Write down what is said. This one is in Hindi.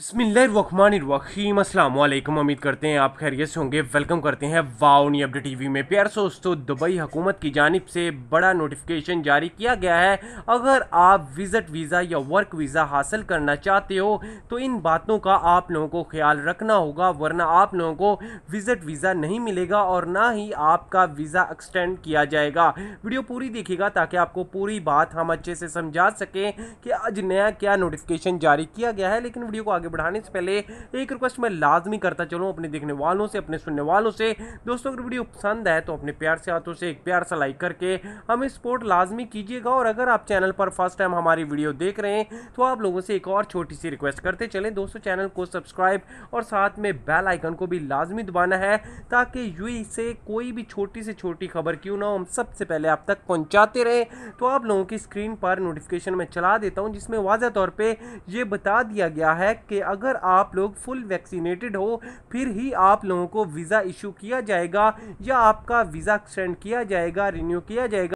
बिस्मिल्लाहिर्रहमानिर्रहीम। अस्सलाम वालेकुम उम्मीद करते हैं आप खैरियत से होंगे। वेलकम करते हैं वाओनी अपडेट टीवी में। प्यार दोस्तों, दुबई हुकूमत की जानिब से बड़ा नोटिफिकेशन जारी किया गया है। अगर आप विज़िट वीज़ा या वर्क वीज़ा हासिल करना चाहते हो तो इन बातों का आप लोगों को ख्याल रखना होगा, वरना आप लोगों को विज़िट वीज़ा नहीं मिलेगा और ना ही आपका वीज़ा एक्सटेंड किया जाएगा। वीडियो पूरी देखिएगा ताकि आपको पूरी बात हम अच्छे से समझा सकें कि आज नया क्या नोटिफिकेशन जारी किया गया है। लेकिन वीडियो को आगे बढ़ाने से पहले एक रिक्वेस्ट मैं लाजमी करता चलूँ अपने देखने वालों से, अपने सुनने वालों से। दोस्तों, अगर वीडियो पसंद है तो अपने प्यार से हाथों से एक प्यार सा लाइक करके हमें सपोर्ट लाजमी कीजिएगा। और अगर आप चैनल पर फ़र्स्ट टाइम हमारी वीडियो देख रहे हैं तो आप लोगों से एक और छोटी सी रिक्वेस्ट करते चलें। दोस्तों चैनल को सब्सक्राइब और साथ में बेल आइकन को भी लाजमी दबाना है, ताकि यू से कोई भी छोटी से छोटी खबर क्यों ना हो, हम सबसे पहले आप तक पहुंचाते रहे। तो आप लोगों की स्क्रीन पर नोटिफिकेशन में चला देता हूँ, जिसमें वाजह तौर पे ये बता दिया गया है कि अगर आप लोग फुल वैक्सीनेटेड हो, फिर ही आप लोगों को वीज़ा इशू किया जाएगा या आपका वीज़ा एक्सटेंड किया जाएगा, रिन्यू किया जाएगा।